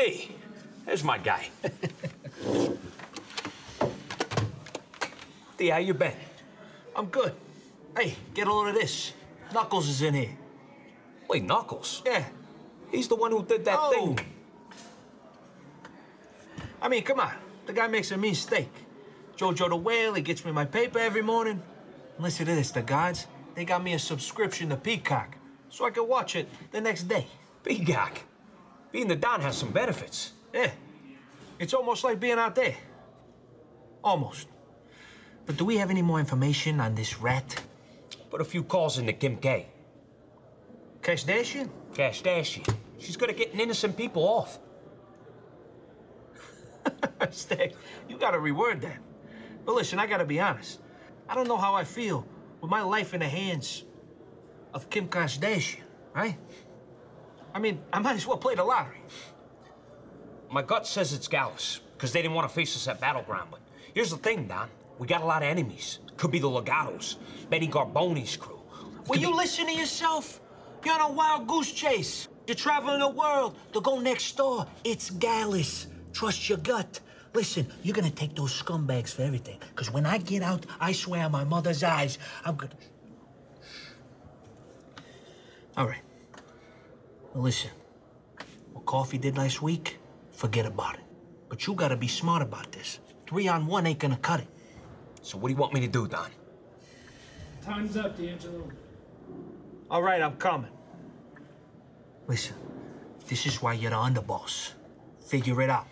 Hey, there's my guy. D, how you been? I'm good. Hey, get a load of this. Knuckles is in here. Wait, Knuckles? Yeah. He's the one who did that Oh. thing. I mean, come on. The guy makes a mean steak. Jojo the Whale, he gets me my paper every morning. Listen to this, the gods, they got me a subscription to Peacock so I can watch it the next day. Peacock. Being the Don has some benefits. Yeah. It's almost like being out there. Almost. But do we have any more information on this rat? Put a few calls into Kim K. Kashdashian? Cash Dashian. She's good at getting innocent people off. Stacks. You gotta reword that. But listen, I gotta be honest. I don't know how I feel with my life in the hands of Kim Kardashian, right? I mean, I might as well play the lottery. My gut says it's Gallus, because they didn't want to face us at Battleground. But here's the thing, Don. We got a lot of enemies. Could be the Legatos, Betty Garboni's crew. Will you be- listen to yourself? You're on a wild goose chase. You're traveling the world to go next door. It's Gallus. Trust your gut. Listen, you're gonna take those scumbags for everything. Because when I get out, I swear on my mother's eyes, I'm gonna. All right. Now listen, what Coffey did last week, forget about it. But you gotta be smart about this. Three on one ain't gonna cut it. So what do you want me to do, Don? Time's up, D'Angelo. All right, I'm coming. Listen, this is why you're the underboss. Figure it out.